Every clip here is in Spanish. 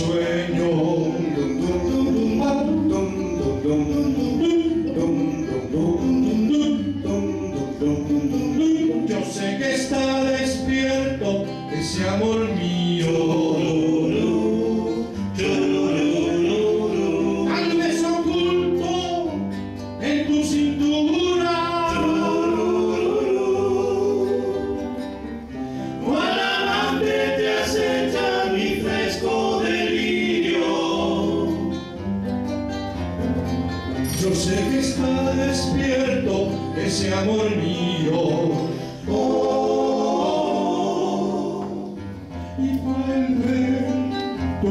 sueño. Yo sé que está despierto ese amor mío. Ese amor mío. Oh, y vuelve tu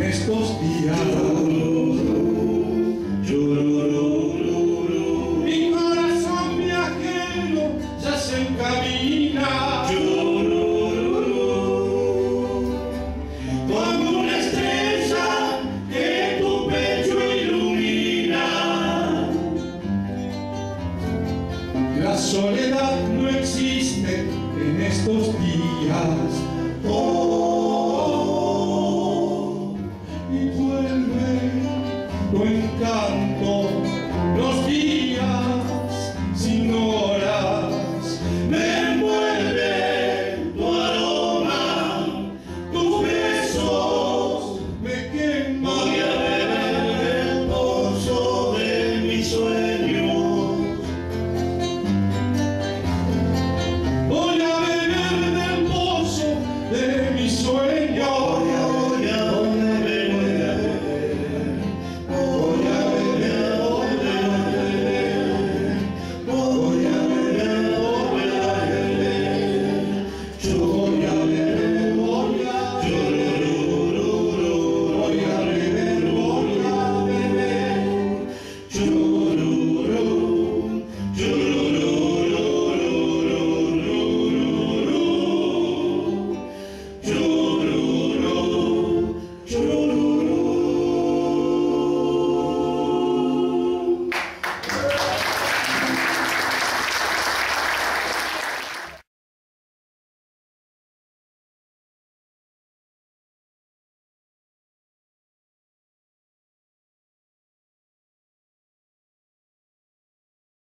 En estos días. Mi corazón viajero ya se encamina. Como una estrella que tu pecho ilumina. La soledad no existe en estos días. Oh, nunca